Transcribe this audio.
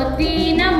ज्योति नमोऽस्तु ते ीवो